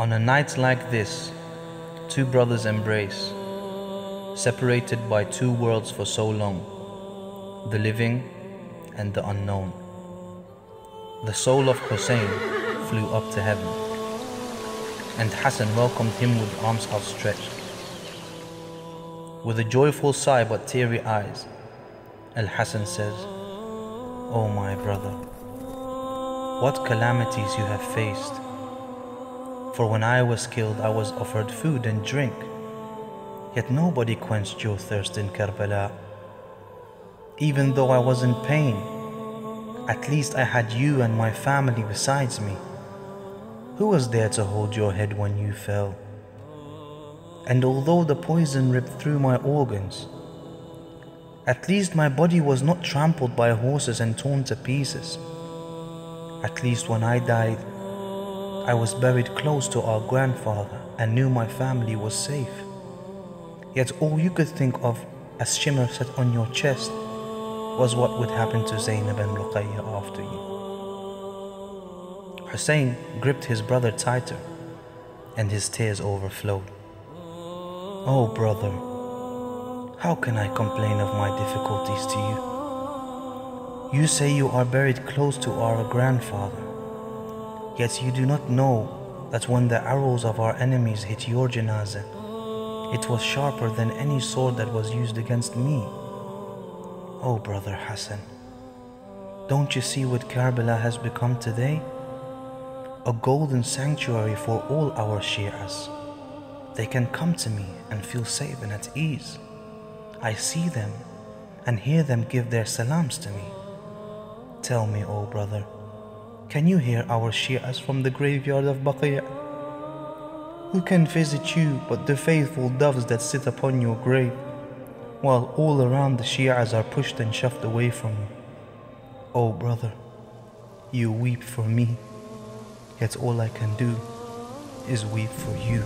On a night like this, two brothers embrace, separated by two worlds for so long the living and the unknown. The soul of Hussein flew up to heaven, and Hassan welcomed him with arms outstretched. With a joyful sigh but teary eyes, Al Hassan says, O oh my brother, what calamities you have faced. For when I was killed, I was offered food and drink, yet nobody quenched your thirst in Karbala. Even though I was in pain, at least I had you and my family besides me. Who was there to hold your head when you fell? And although the poison ripped through my organs, at least my body was not trampled by horses and torn to pieces. At least when I died, I was buried close to our grandfather and knew my family was safe. Yet all you could think of as Shimr set on your chest was what would happen to Zainab and Ruqayya after you. Hussein gripped his brother tighter and his tears overflowed. Oh brother, how can I complain of my difficulties to you? You say you are buried close to our grandfather, yet you do not know that when the arrows of our enemies hit your janazah, it was sharper than any sword that was used against me. Oh, brother Hassan, don't you see what Karbala has become today? A golden sanctuary for all our Shias. They can come to me and feel safe and at ease. I see them and hear them give their salams to me. Tell me, O oh brother, can you hear our Shias from the graveyard of Baqi'? Who can visit you but the faithful doves that sit upon your grave, while all around the Shias are pushed and shoved away from you? Oh brother, you weep for me, yet all I can do is weep for you.